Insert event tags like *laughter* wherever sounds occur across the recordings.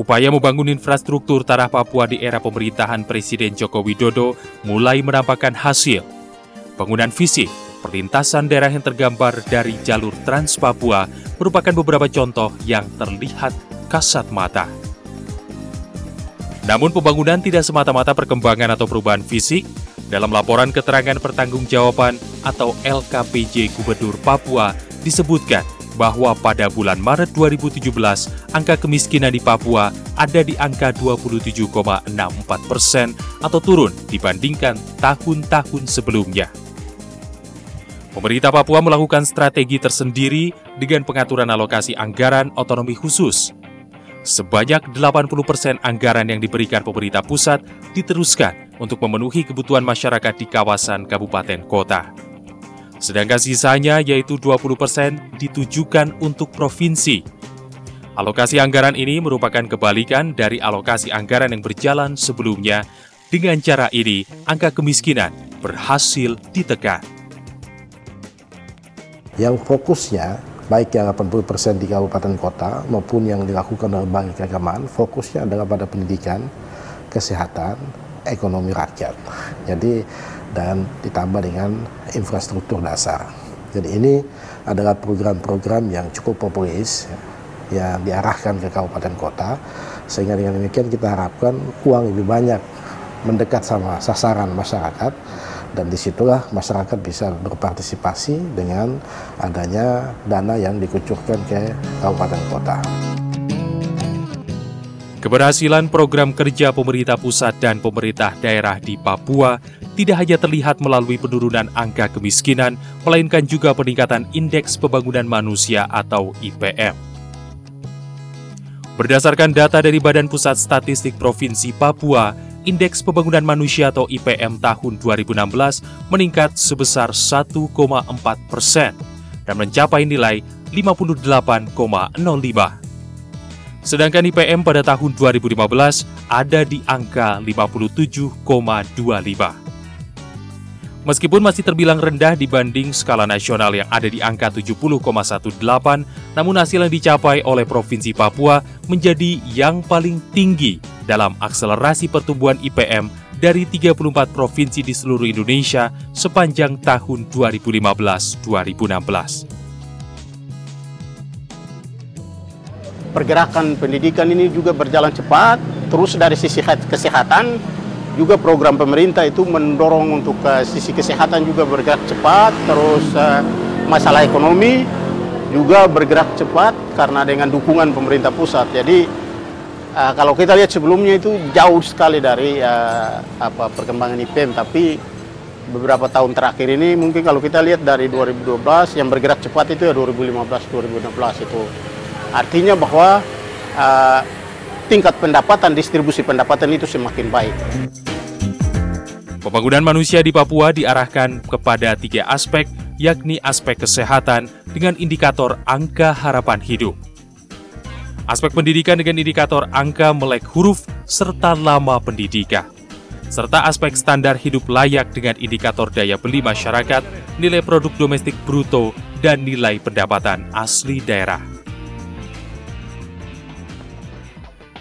Upaya membangun infrastruktur tanah Papua di era pemerintahan Presiden Joko Widodo mulai menampakkan hasil. Bangunan fisik, perlintasan daerah yang tergambar dari jalur Trans Papua merupakan beberapa contoh yang terlihat kasat mata. Namun pembangunan tidak semata-mata perkembangan atau perubahan fisik. Dalam laporan keterangan pertanggungjawaban atau LKPJ Gubernur Papua disebutkan bahwa pada bulan Maret 2017, angka kemiskinan di Papua ada di angka 27,64 persen atau turun dibandingkan tahun-tahun sebelumnya. Pemerintah Papua melakukan strategi tersendiri dengan pengaturan alokasi anggaran otonomi khusus Sebanyak 80% persen anggaran yang diberikan pemerintah pusat diteruskan untuk memenuhi kebutuhan masyarakat di kawasan kabupaten kota. Sedangkan sisanya yaitu 20% persen ditujukan untuk provinsi. Alokasi anggaran ini merupakan kebalikan dari alokasi anggaran yang berjalan sebelumnya. Dengan cara ini, angka kemiskinan berhasil ditekan. Yang fokusnya baik yang 80% di kabupaten kota maupun yang dilakukan oleh berbagai keagamaan, fokusnya adalah pada pendidikan, kesehatan, ekonomi rakyat. Jadi dan ditambah dengan infrastruktur dasar. Jadi ini adalah program-program yang cukup populis ya, yang diarahkan ke kabupaten kota sehingga dengan demikian kita harapkan uang lebih banyak mendekat sama sasaran masyarakat dan di situlah masyarakat bisa berpartisipasi dengan adanya dana yang dikucurkan ke kabupaten kota. Keberhasilan program kerja pemerintah pusat dan pemerintah daerah di Papua tidak hanya terlihat melalui penurunan angka kemiskinan, melainkan juga peningkatan Indeks Pembangunan Manusia atau IPM. Berdasarkan data dari Badan Pusat Statistik Provinsi Papua, Indeks Pembangunan Manusia atau IPM tahun 2016 meningkat sebesar 1,4 persen dan mencapai nilai 58,05. Sedangkan IPM pada tahun 2015 ada di angka 57,25. Meskipun masih terbilang rendah dibanding skala nasional yang ada di angka 70,18, namun hasil yang dicapai oleh Provinsi Papua menjadi yang paling tinggi dalam akselerasi pertumbuhan IPM dari 34 provinsi di seluruh Indonesia sepanjang tahun 2015-2016. Pergerakan pendidikan ini juga berjalan cepat, terus dari sisi kesehatan juga program pemerintah itu mendorong untuk uh, sisi kesehatan juga bergerak cepat, terus uh, masalah ekonomi juga bergerak cepat karena dengan dukungan pemerintah pusat. Jadi uh, kalau kita lihat sebelumnya itu jauh sekali dari uh, apa perkembangan IPM, tapi beberapa tahun terakhir ini mungkin kalau kita lihat dari 2012 yang bergerak cepat itu ya 2015-2016 itu artinya bahwa uh, tingkat pendapatan distribusi pendapatan itu semakin baik. Pembangunan manusia di Papua diarahkan kepada tiga aspek, yakni aspek kesehatan dengan indikator angka harapan hidup. Aspek pendidikan dengan indikator angka melek huruf serta lama pendidikan. Serta aspek standar hidup layak dengan indikator daya beli masyarakat, nilai produk domestik bruto, dan nilai pendapatan asli daerah.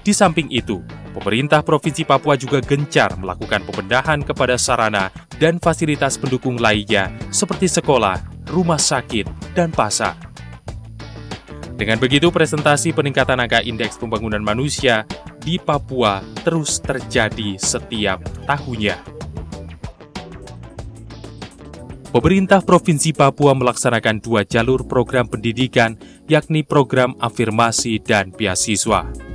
Di samping itu, Pemerintah Provinsi Papua juga gencar melakukan pembedahan kepada sarana dan fasilitas pendukung lainnya seperti sekolah, rumah sakit, dan pasar. Dengan begitu, presentasi peningkatan angka indeks pembangunan manusia di Papua terus terjadi setiap tahunnya. Pemerintah Provinsi Papua melaksanakan dua jalur program pendidikan, yakni program afirmasi dan beasiswa.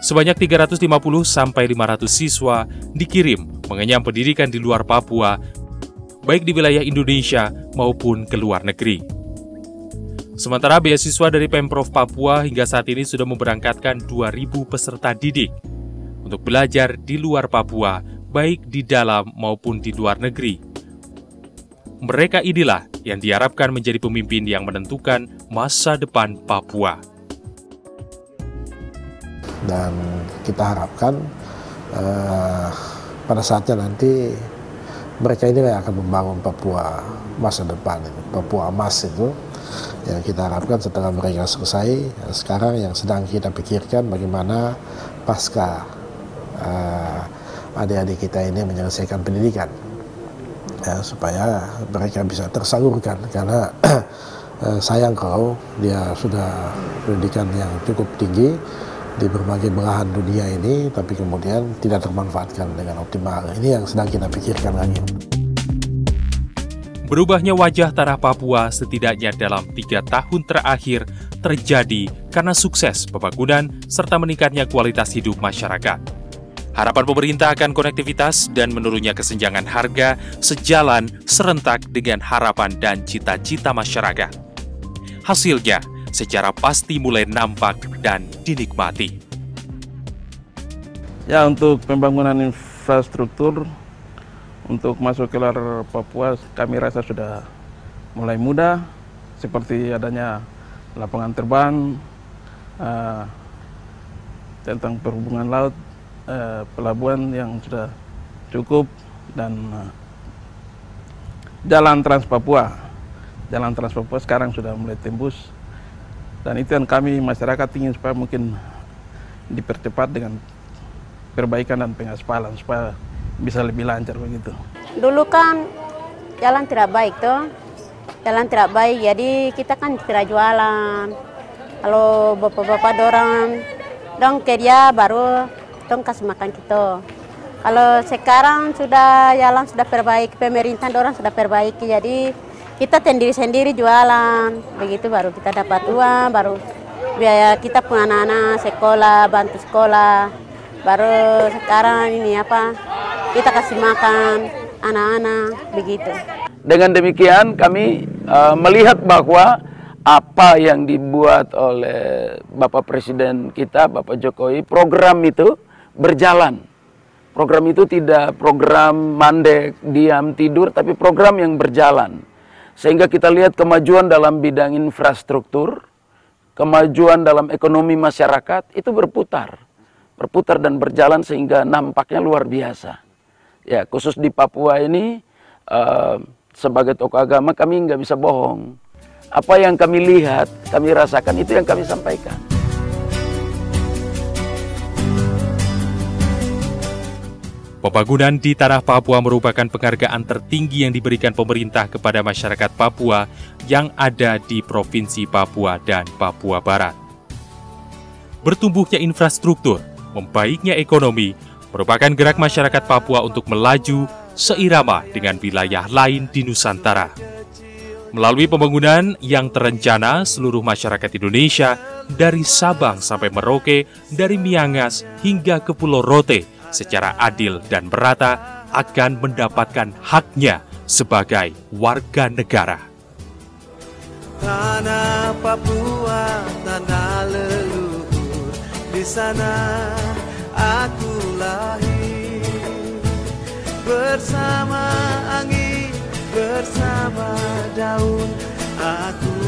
Sebanyak 350 sampai 500 siswa dikirim mengenyam pendidikan di luar Papua, baik di wilayah Indonesia maupun ke luar negeri. Sementara beasiswa dari Pemprov Papua hingga saat ini sudah memberangkatkan 2.000 peserta didik untuk belajar di luar Papua, baik di dalam maupun di luar negeri. Mereka inilah yang diharapkan menjadi pemimpin yang menentukan masa depan Papua dan kita harapkan uh, pada saatnya nanti mereka ini yang akan membangun Papua masa depan itu Papua emas itu yang kita harapkan setelah mereka selesai sekarang yang sedang kita pikirkan bagaimana pasca uh, adik-adik kita ini menyelesaikan pendidikan. Ya, supaya mereka bisa tersalurkan karena uh, *clears throat* sayang kalau dia sudah pendidikan yang cukup tinggi di berbagai belahan dunia ini tapi kemudian tidak termanfaatkan dengan optimal ini yang sedang kita pikirkan lagi. Berubahnya wajah tanah Papua setidaknya dalam tiga tahun terakhir terjadi karena sukses pembangunan serta meningkatnya kualitas hidup masyarakat. Harapan pemerintah akan konektivitas dan menurunnya kesenjangan harga sejalan serentak dengan harapan dan cita-cita masyarakat. Hasilnya secara pasti mulai nampak dan dinikmati. Ya untuk pembangunan infrastruktur untuk masuk ke luar Papua kami rasa sudah mulai mudah seperti adanya lapangan terbang uh, tentang perhubungan laut uh, pelabuhan yang sudah cukup dan uh, jalan Trans Papua jalan Trans Papua sekarang sudah mulai tembus dan itu yang kami masyarakat ingin supaya mungkin dipercepat dengan perbaikan dan pengaspalan supaya bisa lebih lancar begitu. Dulu kan jalan tidak baik tuh, jalan tidak baik, jadi kita kan tidak jualan. Kalau bapak-bapak dorang, dong kerja baru dong kasih makan kita. Kalau sekarang sudah jalan sudah perbaiki, pemerintah dorang sudah perbaiki, jadi kita sendiri-sendiri jualan, begitu baru kita dapat uang, baru biaya kita pun anak-anak sekolah, bantu sekolah, baru sekarang ini apa kita kasih makan anak-anak begitu. Dengan demikian kami uh, melihat bahwa apa yang dibuat oleh Bapak Presiden kita, Bapak Jokowi, program itu berjalan. Program itu tidak program mandek, diam, tidur, tapi program yang berjalan. Sehingga kita lihat kemajuan dalam bidang infrastruktur, kemajuan dalam ekonomi masyarakat itu berputar. Berputar dan berjalan sehingga nampaknya luar biasa. Ya, khusus di Papua ini uh, sebagai tokoh agama kami nggak bisa bohong. Apa yang kami lihat, kami rasakan itu yang kami sampaikan. Pembangunan di tanah Papua merupakan penghargaan tertinggi yang diberikan pemerintah kepada masyarakat Papua yang ada di Provinsi Papua dan Papua Barat. Bertumbuhnya infrastruktur, membaiknya ekonomi, merupakan gerak masyarakat Papua untuk melaju seirama dengan wilayah lain di Nusantara. Melalui pembangunan yang terencana, seluruh masyarakat Indonesia dari Sabang sampai Merauke, dari Miangas hingga ke Pulau Rote secara adil dan merata akan mendapatkan haknya sebagai warga negara. Tanah Papua, tanah leluhur, di sana aku lahir bersama angin bersama daun aku